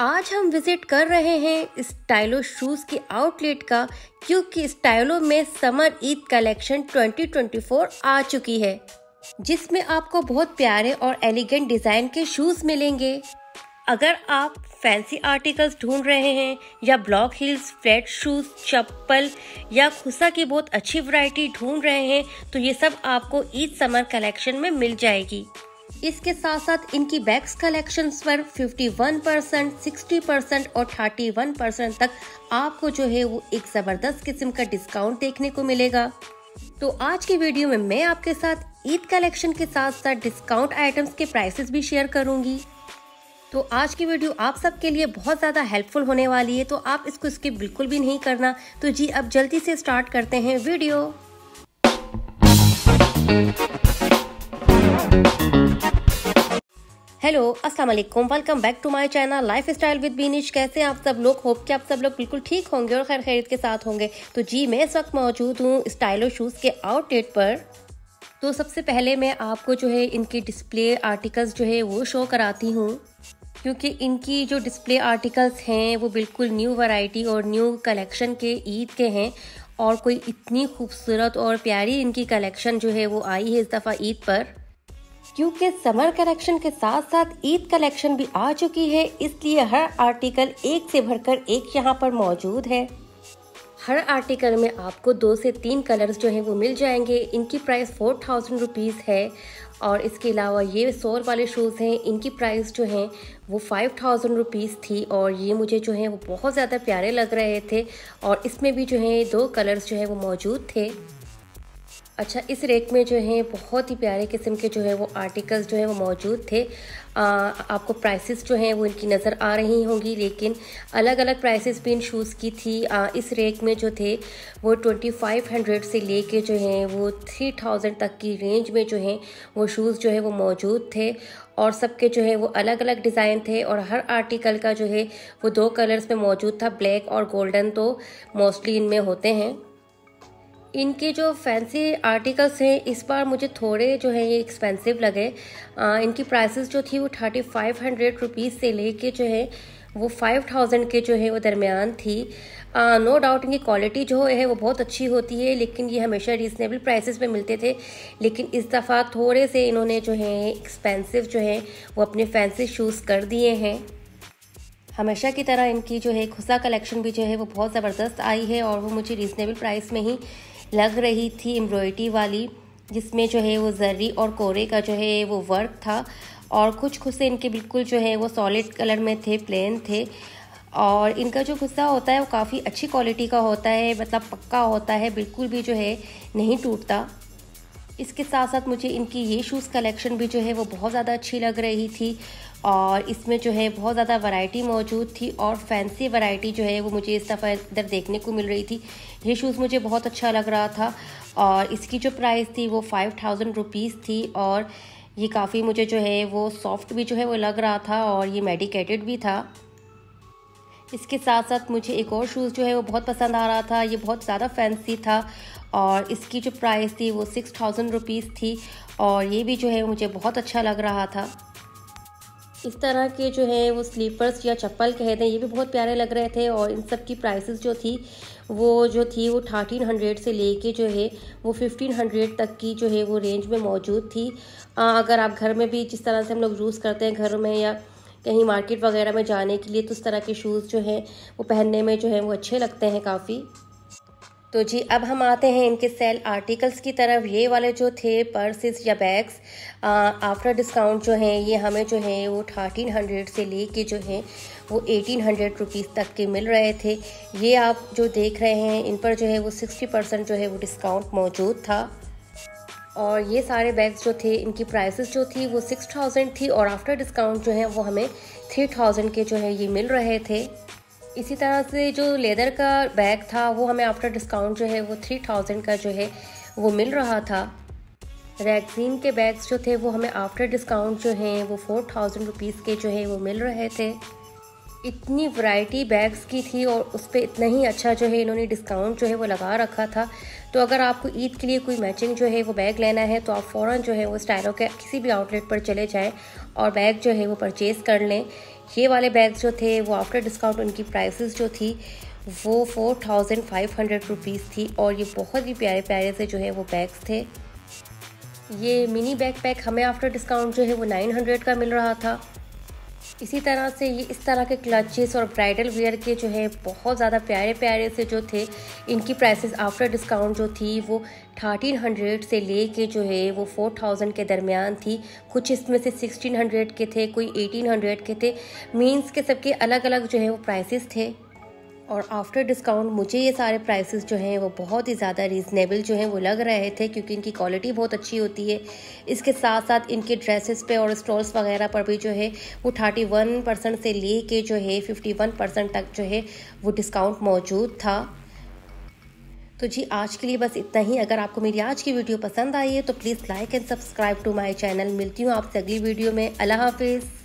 आज हम विज़िट कर रहे हैं स्टाइलो शूज़ के आउटलेट का, क्योंकि स्टाइलो में समर ईद कलेक्शन 2024 आ चुकी है, जिसमें आपको बहुत प्यारे और एलिगेंट डिज़ाइन के शूज़ मिलेंगे। अगर आप फैंसी आर्टिकल्स ढूंढ रहे हैं, या ब्लॉक हील्स फ्लैट शूज़ चप्पल, या खुसा की बहुत अच्छी वैरायटी ढूंढ रहे हैं तो ये सब आपको ईद समर कलेक्शन में मिल जाएगी। इसके साथ साथ इनकी बैग्स कलेक्शन पर 51 परसेंट सिक्सटी परसेंट और 31 परसेंट तक आपको जो है वो एक ज़बरदस्त किस्म का डिस्काउंट देखने को मिलेगा। तो आज की वीडियो में मैं आपके साथ ईद कलेक्शन के साथ साथ डिस्काउंट आइटम्स के प्राइसेस भी शेयर करूँगी। तो आज की वीडियो आप सबके लिए बहुत ज़्यादा हेल्पफुल होने वाली है तो आप इसको स्किप बिल्कुल भी नहीं करना। तो जी, अब जल्दी से स्टार्ट करते हैं वीडियो। हेलो अस्सलाम वालेकुम welcome back to my channel lifestyle with Binish कैसे हैं आप सब लोग? होप कि आप सब लोग बिल्कुल ठीक होंगे और खैर खैरियत के साथ होंगे। तो जी, मैं इस वक्त मौजूद हूँ स्टाइलो शूज़ के आउटलेट पर। तो सबसे पहले मैं आपको जो है इनकी डिस्प्ले आर्टिकल्स जो है वो शो कराती हूँ। क्योंकि इनकी जो डिस्प्ले आर्टिकल्स हैं, वो बिल्कुल न्यू वैरायटी और न्यू कलेक्शन के ईद के हैं। और कोई इतनी खूबसूरत और प्यारी इनकी कलेक्शन जो है वो आई है इस दफ़ा ईद पर। क्योंकि समर कलेक्शन के साथ साथ ईद कलेक्शन भी आ चुकी है। इसलिए हर आर्टिकल एक से भरकर एक यहाँ पर मौजूद है। हर आर्टिकल में आपको दो से तीन कलर्स जो हैं वो मिल जाएँगे। इनकी प्राइस फोर थाउज़ेंड रुपीज़ है और इसके अलावा ये सोर वाले शूज़ हैं। इनकी प्राइस जो हैं वो फाइव थाउज़ेंड रुपीज़ थी और ये मुझे जो है वो बहुत ज़्यादा प्यारे लग रहे थे और इसमें भी जो है दो कलर्स जो हैं वो मौजूद थे। अच्छा इस रेक में जो है बहुत ही प्यारे किस्म के जो है वो आर्टिकल्स जो है वो मौजूद थे। आ, आपको प्राइसेस जो हैं वो इनकी नज़र आ रही होंगी लेकिन अलग अलग प्राइसेस भी इन शूज़ की थी। आ, इस रेक में जो थे वो ट्वेंटी फाइव हंड्रेड से लेके जो हैं वो थ्री थाउज़ेंड तक की रेंज में जो हैं वो शूज़ जो है वो मौजूद थे। और सबके जो है वो अलग अलग डिज़ाइन थे और हर आर्टिकल का जो है वो दो कलर्स में मौजूद था ब्लैक और गोल्डन तो मोस्टली इनमें होते हैं। इनके जो फैंसी आर्टिकल्स हैं इस बार मुझे थोड़े जो है ये एक्सपेंसिव लगे। आ, इनकी प्राइसेस जो थी वो थर्टी फाइव हंड्रेड रुपीज़ से लेके जो है वो फाइव थाउज़ेंड के जो है वो दरमियान थी। नो डाउट इनकी क्वालिटी जो है वो बहुत अच्छी होती है लेकिन ये हमेशा रीज़नेबल प्राइसेस में मिलते थे। लेकिन इस दफ़ा थोड़े से इन्होंने जो है एक्सपेंसिव जो है वो अपने फैंसी शूज़ कर दिए हैं। हमेशा की तरह इनकी जो है खुसा कलेक्शन भी जो है वो बहुत ज़बरदस्त आई है और वो मुझे रीज़नेबल प्राइस में ही लग रही थी एम्ब्रॉयडरी वाली, जिसमें जो है वो जर्री और कोरे का जो है वो वर्क था और कुछ खुस्से इनके बिल्कुल जो है वो सॉलिड कलर में थे प्लेन थे। और इनका जो गुस्सा होता है वो काफ़ी अच्छी क्वालिटी का होता है मतलब पक्का होता है, बिल्कुल भी जो है नहीं टूटता। इसके साथ साथ मुझे इनकी ये शूज़ कलेक्शन भी जो है वो बहुत ज़्यादा अच्छी लग रही थी और इसमें जो है बहुत ज़्यादा वैरायटी मौजूद थी और फैंसी वैरायटी जो है वो मुझे इस दफ़ा इधर देखने को मिल रही थी। ये शूज़ मुझे बहुत अच्छा लग रहा था और इसकी जो प्राइस थी वो फाइव थाउज़ेंड रुपीज़ थी और ये काफ़ी मुझे जो है वो सॉफ्ट भी जो है वो लग रहा था और ये मेडिकेटेड भी था। इसके साथ साथ मुझे एक और शूज़ जो है वो बहुत पसंद आ रहा था, ये बहुत ज़्यादा फैंसी था और इसकी जो प्राइस थी वो सिक्स थाउज़ेंड रुपीज़ थी और ये भी जो है मुझे बहुत अच्छा लग रहा था। इस तरह के जो है वो स्लीपर्स या चप्पल कह दें ये भी बहुत प्यारे लग रहे थे और इन सब की प्राइसेस जो थी वो जो थी वो थर्टीन हंड्रेड से लेके जो है वो फिफ्टीन हंड्रेड तक की जो है वो रेंज में मौजूद थी। आ, अगर आप घर में भी जिस तरह से हम लोग यूज़ करते हैं घरों में या कहीं मार्केट वगैरह में जाने के लिए तो उस तरह के शूज़ जो हैं वो पहनने में जो है वो अच्छे लगते हैं काफ़ी। तो जी, अब हम आते हैं इनके सेल आर्टिकल्स की तरफ़। ये वाले जो थे, पर्सेस या बैग्स आफ्टर डिस्काउंट जो हैं, ये हमें जो है, वो थर्टीन हंड्रेड से लेके जो है, वो एटीन हंड्रेड रुपीज़ तक के मिल रहे थे। ये आप जो देख रहे हैं, इन पर जो है, वो सिक्सटी परसेंट जो है, वो डिस्काउंट मौजूद था। और ये सारे बैग्स जो थे, इनकी प्राइसेस जो थी, वो सिक्स थाउज़ेंड थी और आफ्टर डिस्काउंट जो है, वो हमें थ्री थाउज़ेंड के जो है, ये मिल रहे थे। इसी तरह से जो लेदर का बैग था, वो हमें आफ्टर डिस्काउंट जो है, वो थ्री थाउज़ेंड का जो है, वो मिल रहा था। रैगजीन के बैग्स जो थे, वो हमें आफ्टर डिस्काउंट जो हैं, वो फोर थाउज़ेंड रुपीज़ के जो है, वो मिल रहे थे। इतनी वैरायटी बैग्स की थी और उस पर इतना ही अच्छा जो है इन्होंने डिस्काउंट जो है वो लगा रखा था। तो अगर आपको ईद के लिए कोई मैचिंग जो है वो बैग लेना है तो आप फ़ौर जो है वो स्टाइलो के किसी भी आउटलेट पर चले जाएँ और बैग जो है वो परचेज़ कर लें। ये वाले बैग्स जो थे, वो आफ्टर डिस्काउंट उनकी प्राइसेस जो थी, वो four thousand five hundred rupees थी और ये बहुत ही प्यारे प्यारे से जो है वो बैग्स थे। ये मिनी बैग पैक हमें आफ्टर डिस्काउंट जो है वो नाइन हंड्रेड का मिल रहा था। इसी तरह से ये इस तरह के क्लचेस और ब्राइडल वेयर के जो है बहुत ज़्यादा प्यारे प्यारे से जो थे, इनकी प्राइसेस आफ्टर डिस्काउंट जो थी वो थर्टीन हंड्रेड से ले के जो है वो फोर थाउज़ेंड के दरमियान थी। कुछ इसमें से सिक्सटीन हंड्रेड के थे, कोई एटीन हंड्रेड के थे। मीन्स के सबके अलग अलग जो है वो प्राइसेस थे। और आफ्टर डिस्काउंट मुझे ये सारे प्राइसेस जो हैं वो बहुत ही ज़्यादा रीज़नेबल जो हैं वो लग रहे थे क्योंकि इनकी क्वालिटी बहुत अच्छी होती है। इसके साथ साथ इनके ड्रेसेस पे और स्टॉल्स वगैरह पर भी जो है वो थर्टी वन परसेंट से ले के जो है फिफ्टी वन परसेंट तक जो है वो डिस्काउंट मौजूद था। तो जी, आज के लिए बस इतना ही। अगर आपको मेरी आज की वीडियो पसंद आई है तो please like and subscribe to my channel मिलती हूँ आपसे अगली वीडियो में। अल्लाह हाफिज़।